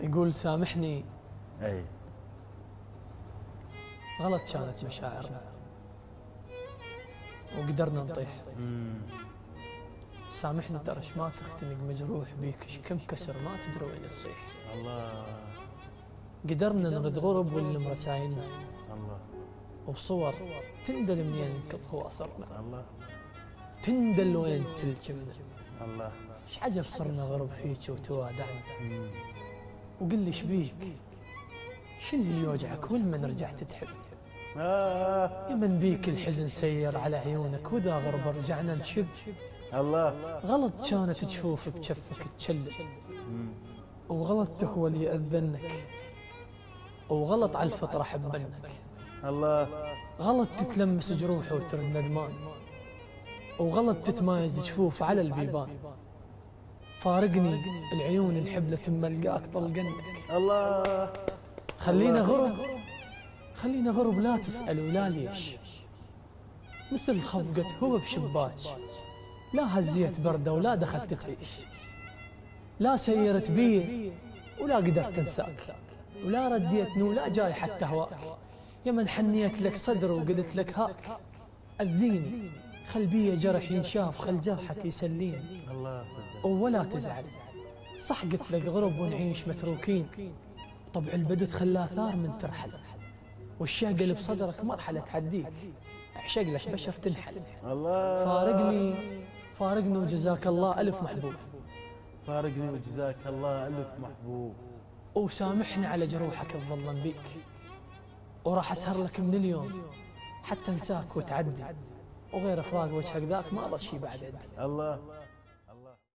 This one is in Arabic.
يقول سامحني. أي. غلط كانت مشاعرنا. وقدرنا نطيح. سامحني ترى ما تختنق مجروح بيك. كم كسر ما تدري وين تصيح. الله. قدرنا نرد غرب ونلم رسايلنا الله. وصور تندل منين ننقض خواصرنا الله. تندل وين تلجمنا. الله. إيش عجب صرنا غرب فيك وتوادعنا. وقل لي إيش بيك. شنو اللي يوجعك والمن رجعت تحب آه. يا من بيك الحزن سير على عيونك واذا غرب رجعنا نشب. الله. غلط كانت جفوف بجفك تشلل. مم. وغلط تهوى يأذنك وغلط على الفطرة حبنك الله. غلط تتلمس جروحه وترد ندمان. وغلط تتمايز جفوف على البيبان. فارقني العيون الحبلة تم القاك طلقنك. الله. خلينا غرب. خلينا غرب لا تسأل ولا ليش. مثل خفقة هو بشباك. لا هزيت بردة ولا دخلت تعيش لا سيرت بي ولا قدرت انساك ولا رديت نو لا جاي حتى هواك. يا من حنيت لك صدر وقلت لك هاك. أذيني. خل بي جرح ينشاف خل جرحك يسليني الله ولا تزعل. صح قلت لك غرب ونعيش متروكين. طبع البدو تخلاه ثار من ترحل. والشهق اللي بصدرك مرحلة تحديك اعشق لك بشر تنحل. الله. فارقني فارقني وجزاك الله ألف محبوب. فارقني وجزاك الله ألف محبوب. وسامحني على جروحك الظلم بيك. وراح أسهر لك من اليوم. حتى انساك وتعدي. وغير فراق وجهك ذاك ما ظل شي بعد الله.